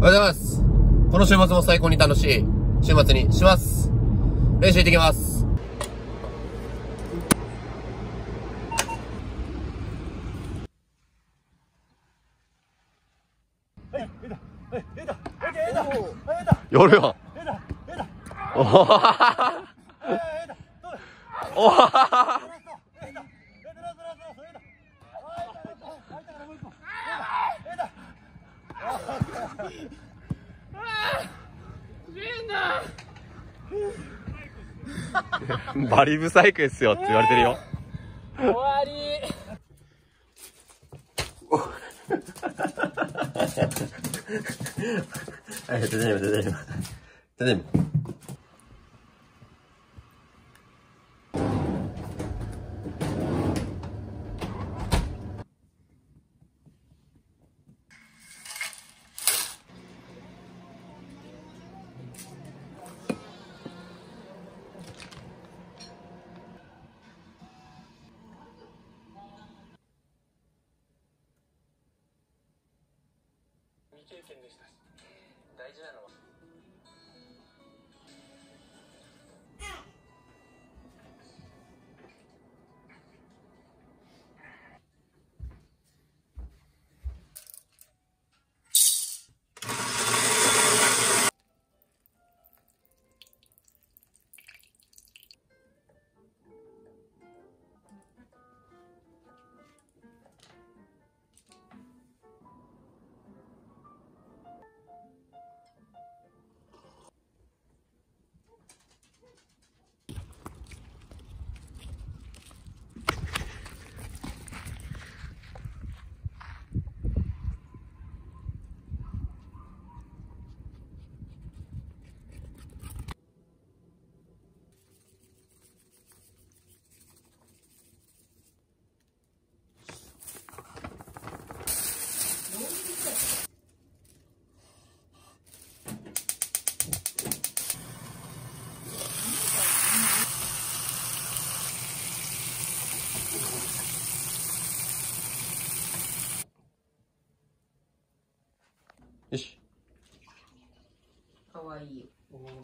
おはようございます。この週末も最高に楽しい週末にします。練習行ってきます。やるやん。おはははおははは バリブサイクですよって言われてるよ。終わりありがとうございま、ただいま。ただいま。経験でした。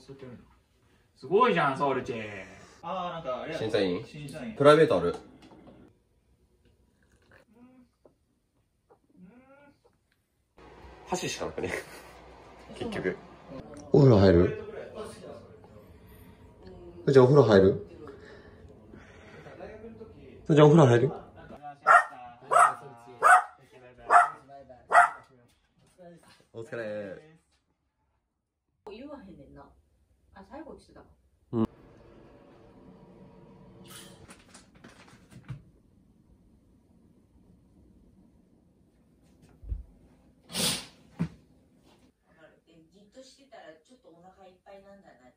おおそうやってるの？すごいじゃんソウルチェああなんかあれや審査員？審査員。プライベートある？箸しかなくね？結局。お風呂入る？ふーちゃんお風呂入る？ふーちゃんお風呂入るお疲れ。言わへんねんな。あ、最後って言ってたか。でじっとしてたらちいっぱいなんだな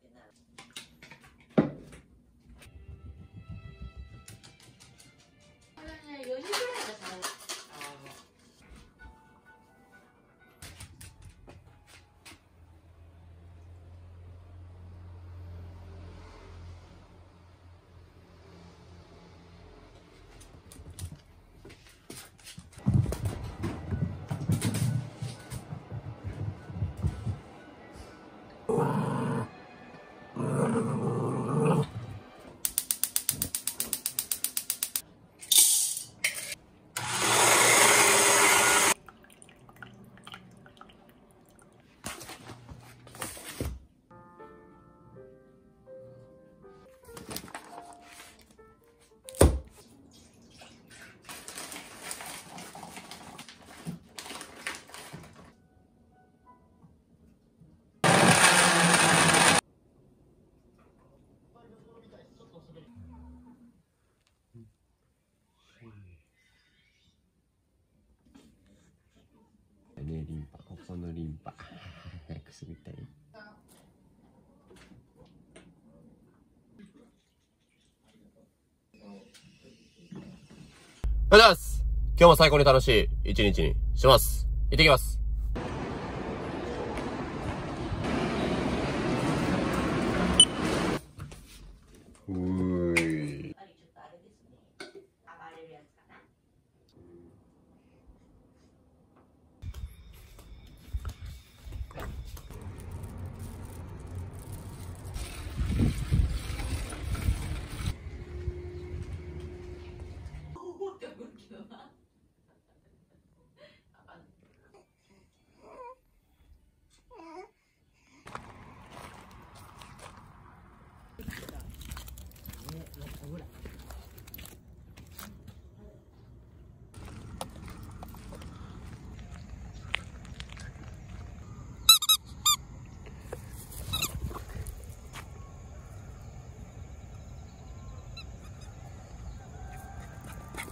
のリンパ。早くすぐったい。おはようございます。今日も最高に楽しい一日にします。行ってきます。うーい。やっぱりちょっとあれですね。暴れるやつかな。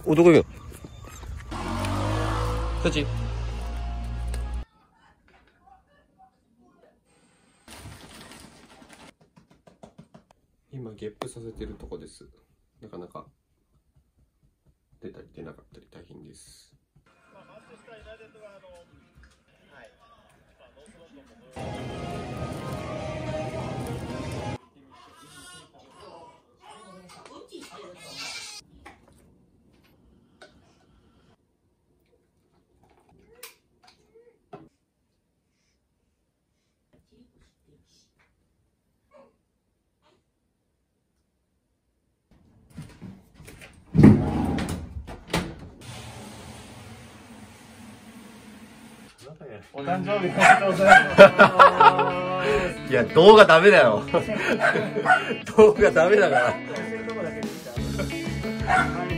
お、ど。こっち。今ゲップさせてるとこです。なかなか。出たり出なかったり大変ですお誕生日おめでとうございます。いや動画ダメだよ。動画ダメだから。してるとこだけでいいからはい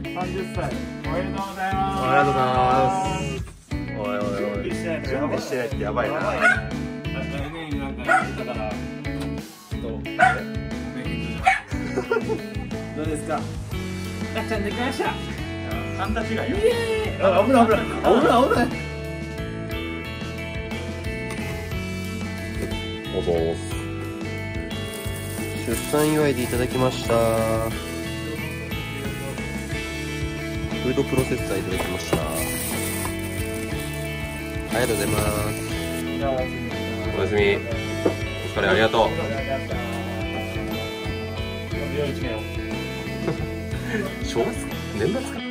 30歳おめでとうございます。ありがとうございます。おいおいおい準備してないってやばいななんかねなんかだからどうです。かあっちゃんできました半田違いよあ危ない危ない危ない危ないおぞ。ーす出産祝いでいただきました。フードプロセッサーいただきましたありがとうございます。おやすみ。お疲れありがとう。正月か年末か